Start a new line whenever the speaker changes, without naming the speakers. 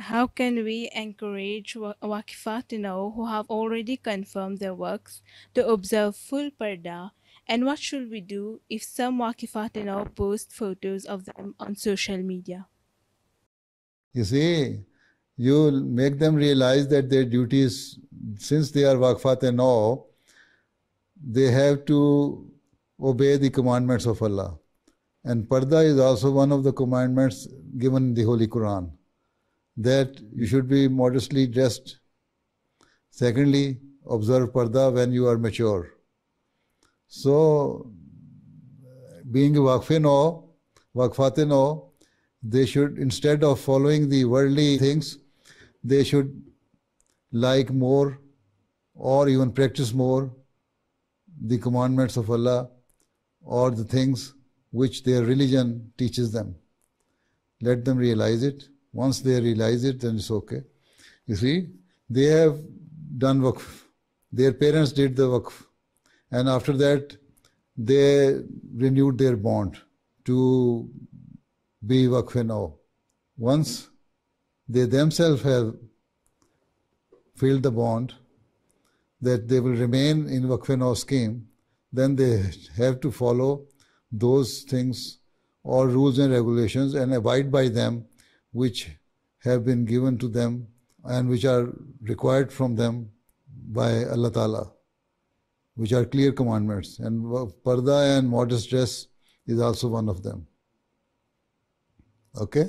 How can we encourage wa- Waqifatina who have already confirmed their works to observe full parda? And what should we do if some Waqifatina post photos of them on social media?
You see, you make them realize that their duties, since they are Waqfat they have to obey the commandments of Allah. And Parda is also one of the commandments given in the Holy Quran that you should be modestly dressed. Secondly, observe Parda when you are mature. So, being Waqfino, Waqfatino, they should, instead of following the worldly things, they should like more or even practice more the commandments of Allah or the things which their religion teaches them. Let them realize it. Once they realize it, then it's okay. You see, they have done work. Their parents did the work. And after that, they renewed their bond to be Waqf-e-Nau. Once they themselves have filled the bond that they will remain in Waqf-e-Nau scheme, then they have to follow those things or rules and regulations and abide by them which have been given to them and which are required from them by Allah Ta'ala, which are clear commandments. And parda and modest dress is also one of them. Okay?